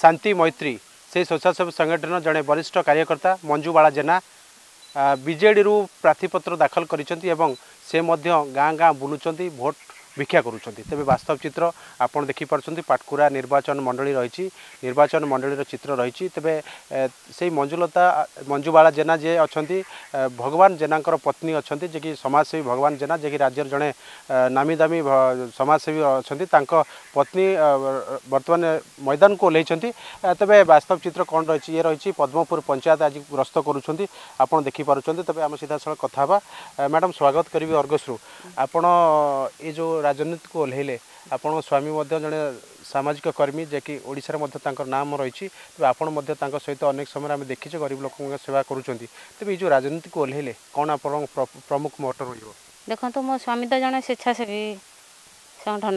ଶାନ୍ତି ମୈତ୍ରୀ। ସେହି ସ୍ୱେଚ୍ଛାସେବୀ ସଂଗଠନର ଜଣେ ବରିଷ୍ଠ କାର୍ଯ୍ୟକର୍ତ୍ତା ମଞ୍ଜୁବାଳା ଜେନା ବିଜେଡ଼ିରୁ ପ୍ରାର୍ଥୀପତ୍ର ଦାଖଲ କରିଛନ୍ତି ଏବଂ ସେ ମଧ୍ୟ ଗାଁ ଗାଁ ବୁଲୁଛନ୍ତି ଭୋଟ ଭିକ୍ଷା କରୁଛନ୍ତି। ତେବେ ବାସ୍ତବ ଚିତ୍ର ଆପଣ ଦେଖିପାରୁଛନ୍ତି ପାଟକୁରା ନିର୍ବାଚନ ମଣ୍ଡଳୀ ରହିଛି ନିର୍ବାଚନ ମଣ୍ଡଳୀର ଚିତ୍ର ରହିଛି। ତେବେ ଏ, ସେଇ ମଞ୍ଜୁଲତା ମଞ୍ଜୁବାଳା ଜେନା ଯିଏ ଅଛନ୍ତି ଏ, ଭଗବାନ ଜେନାଙ୍କର ପତ୍ନୀ ଅଛନ୍ତି ଯିଏକି ସମାଜସେବୀ ଭଗବାନ ଜେନା ଯିଏକି ରାଜ୍ୟର ଜଣେ ଏ, ନାମୀ ଦାମୀ ଭ- ସମାଜସେବୀ ଅଛନ୍ତି ତାଙ୍କ ପତ୍ନୀ ଅ, ବର୍ତ୍ତମାନ ମଇଦାନକୁ ଓହ୍ଲେଇଛନ୍ତି। ଏ, ତେବେ ବାସ୍ତବ ଚିତ୍ର କ'ଣ ରହିଛି? ଇଏ ରହିଛି ପଦ୍ମପୁର ପଞ୍ଚାୟତ ଆଜି ଗ୍ରସ୍ତ କରୁଛନ୍ତି ଆପଣ ଦେଖିପାରୁଛନ୍ତି। ତେବେ ଆମେ ସିଧାସଳଖ କଥା ହେବା। ଏ, ମ୍ୟାଡ଼ାମ୍ ସ୍ୱାଗତ କରିବି ଅର୍ଗସରୁ ଆପଣ ଏ ଯେଉଁ ରାଜନୀତିକୁ ଓହ୍ଲେଇଲେ ଆପଣଙ୍କ ସ୍ୱାମୀ ମଧ୍ୟ ଜଣେ ସାମାଜିକ କର୍ମୀ ଯିଏକି ଓଡ଼ିଶାରେ ମଧ୍ୟ ତାଙ୍କର ନାମ ରହିଛି ତେବେ ଆପଣ ମଧ୍ୟ ତାଙ୍କ ସହିତ ଅନେକ ସମୟରେ ଆମେ ଦେଖିଛେ ଗରିବ ଲୋକଙ୍କ ସେବା କରୁଛନ୍ତି। ତେବେ ଏଇ ଯେଉଁ ରାଜନୀତିକୁ ଓହ୍ଲେଇଲେ କ'ଣ ଆପଣଙ୍କ ପ୍ର- ପ୍ରମୁଖ ମତ ରହିବ? ଦେଖନ୍ତୁ ମୋ ସ୍ୱାମୀ ତ ଜଣେ ସ୍ୱେଚ୍ଛାସେବୀ ସଂଗଠନ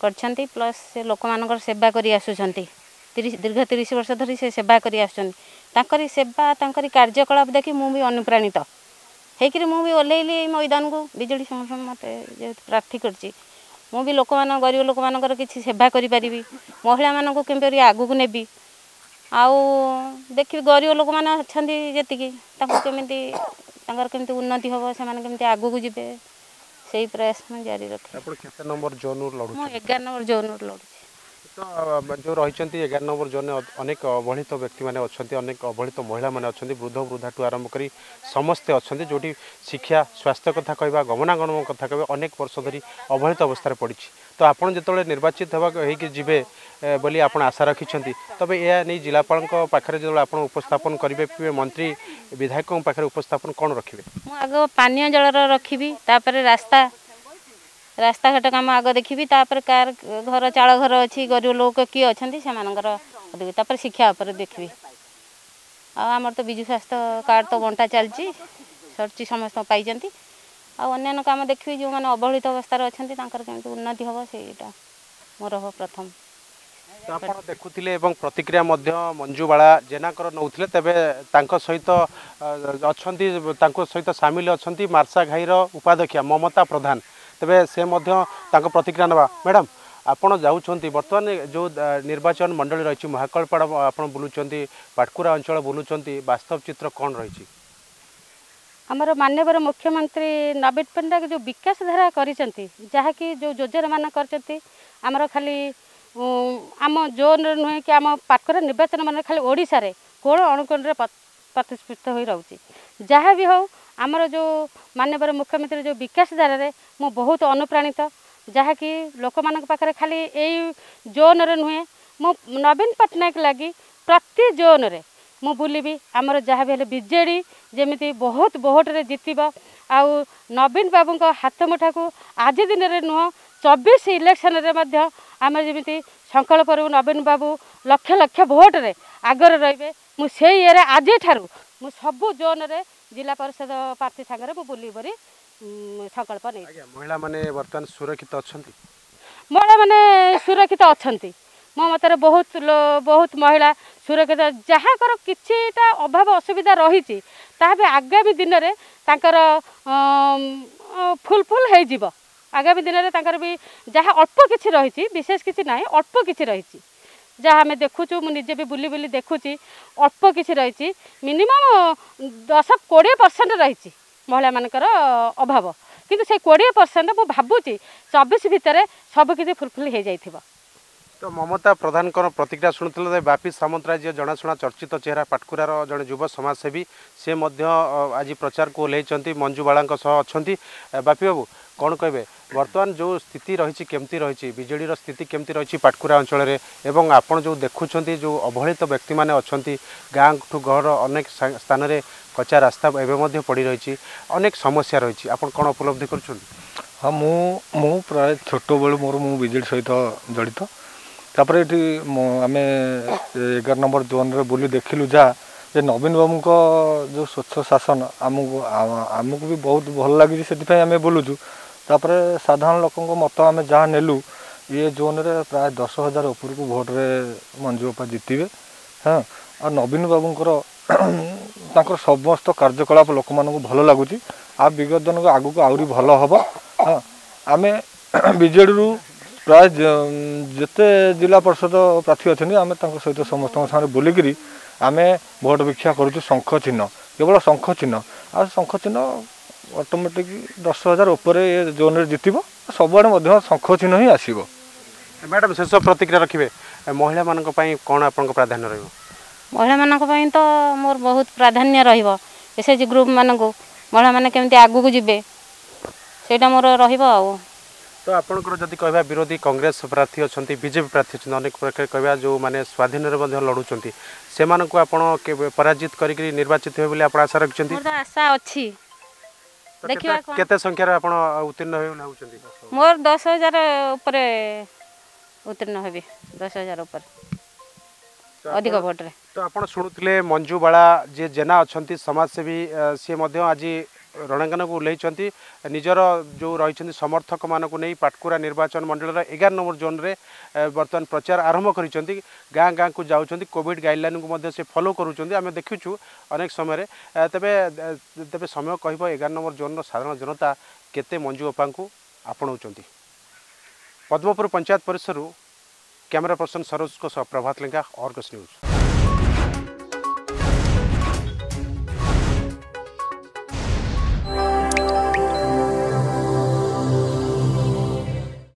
କରିଛନ୍ତି ପ୍ଲସ୍ ସେ ଲୋକମାନଙ୍କର ସେବା କରି ଆସୁଛନ୍ତି। ତିରିଶ ଦୀର୍ଘ ତିରିଶ ବର୍ଷ ଧରି ସେ ସେବା କରି ଆସୁଛନ୍ତି। ତାଙ୍କରି ସେବା ତାଙ୍କରି କାର୍ଯ୍ୟକଳାପ ଦେଖି ମୁଁ ବି ଅନୁପ୍ରାଣିତ। ହେଇକରି ମୁଁ ବି ଓହ୍ଲେଇଲି ଏଇ ମଇଦାନକୁ ବିଜେଡ଼ି ସଂଗଠନ ମୋତେ ଯେହେତୁ ପ୍ରାର୍ଥୀ କରିଛି। ମୁଁ ବି ଲୋକମାନଙ୍କ ଗରିବ ଲୋକମାନଙ୍କର କିଛି ସେବା କରିପାରିବି ମହିଳାମାନଙ୍କୁ କିପରି ଆଗକୁ ନେବି? ଆଉ ଦେଖିବି ଗରିବ ଲୋକମାନେ ଅଛନ୍ତି ଯେତିକି ତାଙ୍କୁ କେମିତି ତାଙ୍କର କେମିତି ଉନ୍ନତି ହେବ ସେମାନେ କେମିତି ଆଗକୁ ଯିବେ ସେଇ ପ୍ରୟାସ ମୁଁ ଜାରି ରଖିବି ଆପଣ କେତେ ନମ୍ବର ଜୋନ୍ରୁ ମୁଁ ଲଢ଼ୁଛନ୍ତି? ଏଗାର ନମ୍ବର ଜୋନ୍ରୁ ଲଢ଼ୁଛି। ତ ଯେଉଁ ରହିଛନ୍ତି ଏଗାର ନମ୍ବର ଜୋନ୍ରେ ଅ- ଅନେକ ଅବହେଳିତ ବ୍ୟକ୍ତିମାନେ ଅଛନ୍ତି ଅନେକ ଅବହେଳିତ ମହିଳାମାନେ ଅଛନ୍ତି ବୃଦ୍ଧ ବୃଦ୍ଧାଠୁ ଆରମ୍ଭ କରି ସମସ୍ତେ ଅଛନ୍ତି ଯେଉଁଠି ଶିକ୍ଷା ସ୍ୱାସ୍ଥ୍ୟ କଥା କହିବା ଗମନାଗମନ କଥା କହିବା ଅନେକ ବର୍ଷ ଧରି ଅବହେଳିତ ଅବସ୍ଥାରେ ପଡ଼ିଛି। ତ ଆପଣ ଯେତେବେଳେ ନିର୍ବାଚିତ ହେବା ହେଇକି ଯିବେ ବୋଲି ଆପଣ ଆଶା ରଖିଛନ୍ତି ତେବେ ଏହା ନେଇ ଜିଲ୍ଲାପାଳଙ୍କ ପାଖରେ ଯେତେବେଳେ ଆପଣ ଉପସ୍ଥାପନ କରିବେ ମନ୍ତ୍ରୀ ବିଧାୟକଙ୍କ ପାଖରେ ଉପସ୍ଥାପନ କ'ଣ ରଖିବେ? ମୁଁ ଆଗ ପାନୀୟ ଜଳର ରଖିବି ତାପରେ ରାସ୍ତା ରାସ୍ତାଘାଟ କାମ ଆଗ ଦେଖିବି ତାପରେ କାହାର ଘର ଚାଳ ଘର ଅଛି ଗରିବ ଲୋକ କିଏ ଅଛନ୍ତି ସେମାନଙ୍କର ତାପରେ ଶିକ୍ଷା ଉପରେ ଦେଖିବି। ଆଉ ଆମର ତ ବିଜୁ ସ୍ୱାସ୍ଥ୍ୟ କାର୍ଡ଼ ତ ବଣ୍ଟା ଚାଲିଛି ସରିଛି ସମସ୍ତଙ୍କ ପାଇଛନ୍ତି। ଆଉ ଅନ୍ୟାନ୍ୟ କାମ ଦେଖିବି ଯେଉଁମାନେ ଅବହେଳିତ ଅବସ୍ଥାରେ ଅଛନ୍ତି ତାଙ୍କର କେମିତି ଉନ୍ନତି ହେବ ସେଇଟା ମୋର ହବ ପ୍ରଥମ। ଆପଣ ଦେଖୁଥିଲେ ଏବଂ ପ୍ରତିକ୍ରିୟା ମଧ୍ୟ ମଞ୍ଜୁବାଳା ଜେନାଙ୍କର ନେଉଥିଲେ ତେବେ ତାଙ୍କ ସହିତ ଅଛନ୍ତି ତାଙ୍କ ସହିତ ସାମିଲ ଅଛନ୍ତି ମାର୍ସା ଘାଇର ଉପାଧ୍ୟକ୍ଷା ମମତା ପ୍ରଧାନ। ତେବେ ସେ ମଧ୍ୟ ତାଙ୍କ ପ୍ରତିକ୍ରିୟା ନେବା। ମ୍ୟାଡ଼ାମ୍ ଆପଣ ଯାଉଛନ୍ତି ବର୍ତ୍ତମାନ ଯେଉଁ ଅ, ନିର୍ବାଚନ ମଣ୍ଡଳୀ ରହିଛି ମହାକଳପାଡ଼ ଆପଣ ବୁଲୁଛନ୍ତି ପାଟକୁରା ଅଞ୍ଚଳ ବୁଲୁଛନ୍ତି ବାସ୍ତବ ଚିତ୍ର କ'ଣ ରହିଛି? ଆମର ମାନ୍ୟବର ମୁଖ୍ୟମନ୍ତ୍ରୀ ନବୀନ ପଟ୍ଟନାୟକ ଯେଉଁ ବିକାଶ ଧାରା କରିଛନ୍ତି ଯାହାକି ଯେଉଁ ଯୋଜନାମାନ କରିଛନ୍ତି ଆମର ଖାଲି ଉଁ, ଆମ ଜୋନ୍ରେ ନୁହେଁ କି ଆମ ପାଖରେ ନିର୍ବାଚନ ମାନେ ଖାଲି ଓଡ଼ିଶାରେ କୋଣ ଅଣୁକୋଣରେ ପ- ପ୍ରତିଷ୍ଠିତ ହୋଇ ରହୁଛି। ଯାହା ବି ହେଉ ଆମର ଯେଉଁ ମାନ୍ୟବର ମୁଖ୍ୟମନ୍ତ୍ରୀ ଯେଉଁ ବିକାଶ ଧାରାରେ ମୁଁ ବହୁତ ଅନୁପ୍ରାଣିତ ଯାହାକି ଲୋକମାନଙ୍କ ପାଖରେ ଖାଲି ଏଇ ଜୋନ୍ରେ ନୁହେଁ ମୁଁ ନବୀନ ପଟ୍ଟନାୟକ ଲାଗି ପ୍ରତି ଜୋନ୍ରେ ମୁଁ ବୁଲିବି। ଆମର ଯାହା ବି ହେଲେ ବିଜେଡ଼ି ଯେମିତି ବହୁତ ଭୋଟରେ ଜିତିବ ଆଉ ନବୀନ ବାବୁଙ୍କ ହାତ ମୁଠାକୁ ଆଜି ଦିନରେ ନୁହଁ ଚବିଶ ଇଲେକ୍ସନରେ ମଧ୍ୟ ଆମେ ଯେମିତି ସଂକଳ୍ପ କରିବୁ ନବୀନ ବାବୁ ଲକ୍ଷ ଲକ୍ଷ ଭୋଟରେ ଆଗରେ ରହିବେ ମୁଁ ସେଇ ଇଏରେ ଆଜିଠାରୁ ମୁଁ ସବୁ ଜୋନ୍ରେ ଜିଲ୍ଲା ପରିଷଦ ପ୍ରାର୍ଥୀ ସାଙ୍ଗରେ ମୁଁ ବୁଲି କରି ଉଁ, ସଂକଳ୍ପ ନେଇଛି ଆଜ୍ଞା ମହିଳାମାନେ ବର୍ତ୍ତମାନ ସୁରକ୍ଷିତ ଅଛନ୍ତି? ମହିଳାମାନେ ସୁରକ୍ଷିତ ଅଛନ୍ତି। ମୋ ମତରେ ବହୁତ ଲୋ- ବହୁତ ମହିଳା ସୁରକ୍ଷିତ। ଯାହାଙ୍କର କିଛିଟା ଅଭାବ ଅସୁବିଧା ରହିଛି ତାହା ବି ଆଗାମୀ ଦିନରେ ତାଙ୍କର ଫୁଲଫୁଲ ହେଇଯିବ। ଆଗାମୀ ଦିନରେ ତାଙ୍କର ବି ଯାହା ଅଳ୍ପ କିଛି ରହିଛି ବିଶେଷ କିଛି ନାହିଁ ଅଳ୍ପ କିଛି ରହିଛି। ଯାହା ଆମେ ଦେଖୁଛୁ ମୁଁ ନିଜେ ବି ବୁଲି ବୁଲି ଦେଖୁଛି ଅଳ୍ପ କିଛି ରହିଛି ମିନିମମ୍ ଦଶ କୋଡ଼ିଏ ପରସେଣ୍ଟ ରହିଛି ମହିଳାମାନଙ୍କର ଅଭାବ। କିନ୍ତୁ ସେଇ କୋଡ଼ିଏ ପରସେଣ୍ଟ ମୁଁ ଭାବୁଛି ଚବିଶ ଭିତରେ ସବୁ କିଛି ଫୁଲଫିଲ୍ ହେଇଯାଇଥିବ। ତ ମମତା ପ୍ରଧାନଙ୍କର ପ୍ରତିକ୍ରିୟା ଶୁଣୁଥିଲେ ଯେ ବାପି ସାମନ୍ତରାୟ ଯିଏ ଜଣାଶୁଣା ଚର୍ଚ୍ଚିତ ଚେହେରା ପାଟକୁରାର ଜଣେ ଯୁବ ସମାଜସେବୀ ସେ ମଧ୍ୟ ଅ, ଆଜି ପ୍ରଚାରକୁ ଓହ୍ଲେଇଛନ୍ତି ମଞ୍ଜୁବାଳାଙ୍କ ସହ ଅଛନ୍ତି। ଏ, ବାପି ବାବୁ କ'ଣ କହିବେ? ବର୍ତ୍ତମାନ ଯେଉଁ ସ୍ଥିତି ରହିଛି କେମିତି ରହିଛି ବିଜେଡ଼ିର ସ୍ଥିତି କେମିତି ରହିଛି ପାଟକୁରା ଅଞ୍ଚଳରେ ଏବଂ ଆପଣ ଯେଉଁ ଦେଖୁଛନ୍ତି ଯେଉଁ ଅବହେଳିତ ବ୍ୟକ୍ତିମାନେ ଅଛନ୍ତି ଗାଁଠୁ ଘର ଅନେକ ସ୍ଥା- ସ୍ଥାନରେ କଚା ରାସ୍ତା ଏବେ ମଧ୍ୟ ପଡ଼ି ରହିଛି ଅନେକ ସମସ୍ୟା ରହିଛି। ଆପଣ କ'ଣ ଉପଲବ୍ଧି କରୁଛନ୍ତି? ହଁ ମୁଁ ମୁଁ ପ୍ରାୟ ଛୋଟବେଳୁ ମୋର ମୁଁ ବିଜେଡ଼ି ସହିତ ଜଡ଼ିତ। ତାପରେ ଏଠି ମୁଁ- ଆମେ ଏଗାର ନମ୍ବର ଜୋନ୍ରେ ବୁଲି ଦେଖିଲୁ ଯାହା ଯେ ନବୀନ ବାବୁଙ୍କ ଯେଉଁ ସ୍ୱଚ୍ଛ ଶାସନ ଆମକୁ ଆମକୁ ବି ବହୁତ ଭଲ ଲାଗିଛି ସେଥିପାଇଁ ଆମେ ବୁଲୁଛୁ। ତାପରେ ସାଧାରଣ ଲୋକଙ୍କ ମତ ଆମେ ଯାହା ନେଲୁ ଇଏ ଜୋନ୍ରେ ପ୍ରାୟ ଦଶ ହଜାର ଉପରକୁ ଭୋଟ୍ରେ ମଞ୍ଜୁ ବାପା ଜିତିବେ। ହଁ ଆଉ ନବୀନ ବାବୁଙ୍କର ତାଙ୍କର ସମସ୍ତ କାର୍ଯ୍ୟକଳାପ ଲୋକମାନଙ୍କୁ ଭଲ ଲାଗୁଛି। ଆଉ ବିଗତ ଦିନକୁ ଆଗକୁ ଆହୁରି ଭଲ ହେବ। ହଁ ଆମେ ବିଜେଡ଼ିରୁ ପ୍ରାୟ ଯେତେ ଜିଲ୍ଲା ପରିଷଦ ପ୍ରାର୍ଥୀ ଅଛନ୍ତି ଆମେ ତାଙ୍କ ସହିତ ସମସ୍ତଙ୍କ ସାଙ୍ଗରେ ବୁଲିକିରି ଆମେ ଭୋଟ ଭିକ୍ଷା କରୁଛୁ ଶଙ୍ଖ ଚିହ୍ନ। କେବଳ ଶଙ୍ଖ ଚିହ୍ନ। ଆଉ ଶଙ୍ଖ ଚିହ୍ନ ଅଟୋମେଟିକ୍ ଦଶ ହଜାର ଉପରେ ଏ ଜୋନ୍ରେ ଜିତିବ ସବୁଆଡ଼େ ମଧ୍ୟ ଶଙ୍ଖ ଚିହ୍ନ ହିଁ ଆସିବ। ମ୍ୟାଡ଼ାମ୍ ଶେଷ ପ୍ରତିକ୍ରିୟା ରଖିବେ। ମହିଳାମାନଙ୍କ ପାଇଁ କ'ଣ ଆପଣଙ୍କ ପ୍ରାଧାନ୍ୟ ରହିବ? ମହିଳାମାନଙ୍କ ପାଇଁ ତ ମୋର ବହୁତ ପ୍ରାଧାନ୍ୟ ରହିବ। ଏସ୍ ଏଚ୍ ଜି ଗ୍ରୁପ୍ମାନଙ୍କୁ ମହିଳାମାନେ କେମିତି ଆଗକୁ ଯିବେ? ସେଇଟା ମୋର ରହିବ ଆଉ। ତ ଆପଣଙ୍କର ଯଦି କହିବା ବିରୋଧୀ କଂଗ୍ରେସ ପ୍ରାର୍ଥୀ ଅଛନ୍ତି ବିଜେପି ପ୍ରାର୍ଥୀ ଅଛନ୍ତି ଅନେକ ପ୍ରକାର କହିବା ଯେଉଁମାନେ ସ୍ୱାଧୀନରେ ମଧ୍ୟ ଲଢ଼ୁଛନ୍ତି ସେମାନଙ୍କୁ ଆପଣ କେବେ ପରାଜିତ କରିକି ନିର୍ବାଚିତ ହେବେ ବୋଲି ଆପଣ ଆଶା ରଖିଛନ୍ତି? ଆଶା ଅଛି। ଦେଖିବା କେତେ- ସଂଖ୍ୟାରେ ଆପଣ ଉତ୍ତୀର୍ଣ୍ଣ ହେବେ ଭାବୁଛନ୍ତି ମୋର ଦଶ ହଜାର ଉପରେ ଉତ୍ତୀର୍ଣ୍ଣ ହେବି ଦଶ ହଜାର ଉପରେ। ଅଧିକ ଭୋଟରେ। ତ ଆପଣ ଶୁଣୁଥିଲେ ମଞ୍ଜୁ ବାଳା ଯିଏ ଜେନା ଅଛନ୍ତି ସମାଜସେବୀ ସିଏ ମଧ୍ୟ ଆଜି ରଣାଙ୍ଗନାକୁ ଓହ୍ଲେଇଛନ୍ତି ନିଜର ଯେଉଁ ରହିଛନ୍ତି ସମର୍ଥକମାନଙ୍କୁ ନେଇ ପାଟକୁରା ନିର୍ବାଚନ ମଣ୍ଡଳୀର ଏଗାର ନମ୍ବର ଜୋନ୍ରେ ଅ, ବର୍ତ୍ତମାନ ପ୍ରଚାର ଆରମ୍ଭ କରିଛନ୍ତି। ଗାଁ ଗାଁକୁ ଯାଉଛନ୍ତି କୋଭିଡ଼ ଗାଇଡ଼ଲାଇନକୁ ମଧ୍ୟ ସେ ଫଲୋ କରୁଛନ୍ତି। ଆମେ ଦେଖିଛୁ ଅନେକ ସମୟରେ ଅ, ତେବେ ଅ, ତେବେ ସମୟ କହିବ ଏଗାର ନମ୍ବର ଜୋନ୍ର ସାଧାରଣ ଜନତା କେତେ ମଞ୍ଜୁ ବାପାଙ୍କୁ ଆପଣଉଛନ୍ତି। ପଦ୍ମପୁର ପଞ୍ଚାୟତ ପରିସରରୁ କ୍ୟାମେରା ପର୍ସନ ସରୋଜଙ୍କ ସହ ପ୍ରଭାତ ଲେଙ୍କା ଅର୍ଗସ୍ ନ୍ୟୁଜ୍।